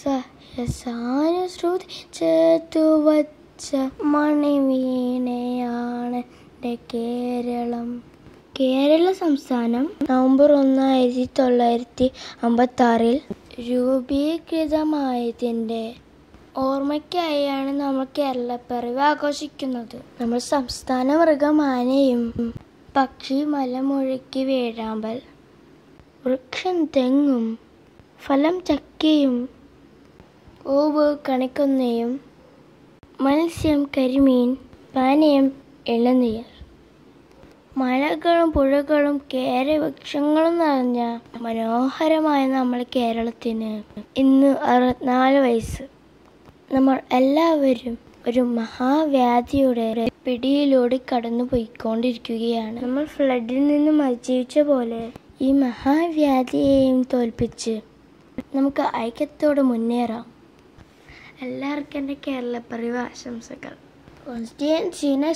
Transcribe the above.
സഹസാനുശ്രുതി ചേർത്തു വച്ച മണിവീണയാണ് എന്റെ കേരളം. കേരള സംസ്ഥാനം നവംബർ ഒന്ന് ആയിരത്തി തൊള്ളായിരത്തി അമ്പത്തി ആറിൽ രൂപീകൃതമായതിന്റെ ഓർമ്മയ്ക്കായാണ് നമ്മൾ കേരളപ്പിറവി ആഘോഷിക്കുന്നത്. നമ്മൾ സംസ്ഥാന മൃഗം ആനയും പക്ഷി മലമുഴക്കി വേഴാമ്പൽ വൃക്ഷം തെങ്ങും ഫലം ചക്കയും ഓവ് കണിക്കൊന്നയും മത്സ്യം കരിമീൻ പാനീയം ഇളനീർ മലകളും പുഴകളും കേരവൃക്ഷങ്ങളും നിറഞ്ഞ മനോഹരമായ നമ്മൾ കേരളത്തിന് ഇന്ന് അറുപത്തിനാല് വയസ്സ്. നമ്മൾ എല്ലാവരും ഒരു മഹാവ്യാധിയുടെ പിടിയിലൂടെ കടന്നു പോയിക്കൊണ്ടിരിക്കുകയാണ്. നമ്മൾ ഫ്ലഡിൽ നിന്നും അതിജീവിച്ച പോലെ ഈ മഹാവ്യാധിയെയും തോൽപ്പിച്ച് നമുക്ക് ഐക്യത്തോടെ മുന്നേറാം. എല്ലാവർക്കും എന്റെ കേരളപ്പറിവ് ആശംസകൾ. സീന